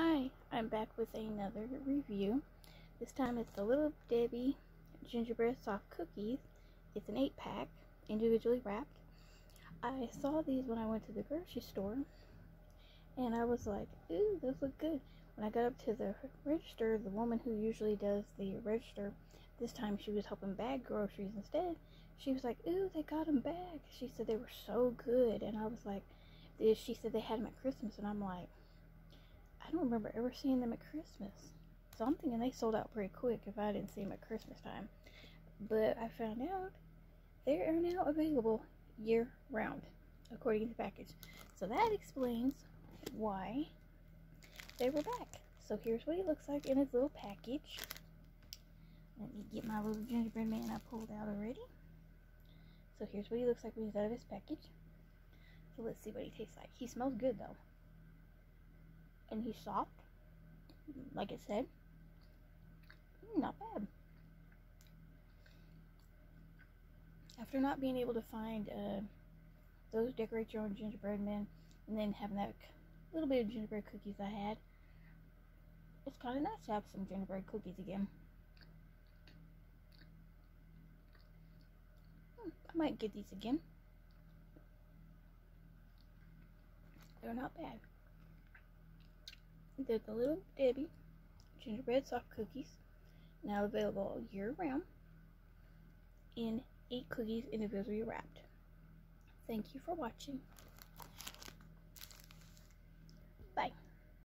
Hi, I'm back with another review. This time it's the Little Debbie Gingerbread Soft Cookies. It's an 8 pack, individually wrapped. I saw these when I went to the grocery store and I was like, ooh, those look good. When I got up to the register, the woman who usually does the register, this time she was helping bag groceries instead. She was like, ooh, they got them back. She said they were so good. And I was like, she said they had them at Christmas. And I'm like, I don't remember ever seeing them at Christmas. So I'm thinking they sold out pretty quick if I didn't see them at Christmas time. But I found out they are now available year round, according to the package. So that explains why they were back. So here's what he looks like in his little package. Let me get my little gingerbread man I pulled out already. So here's what he looks like when he's out of his package. So let's see what he tastes like. He smells good though. And he's soft, like I said. Not bad. After not being able to find uh, those decorate your own gingerbread men, and then having that little bit of gingerbread cookies I had, it's kind of nice to have some gingerbread cookies again. Hmm, I might get these again. They're not bad. They're the Little Debbie gingerbread soft cookies, now available year round in eight cookies individually wrapped. Thank you for watching.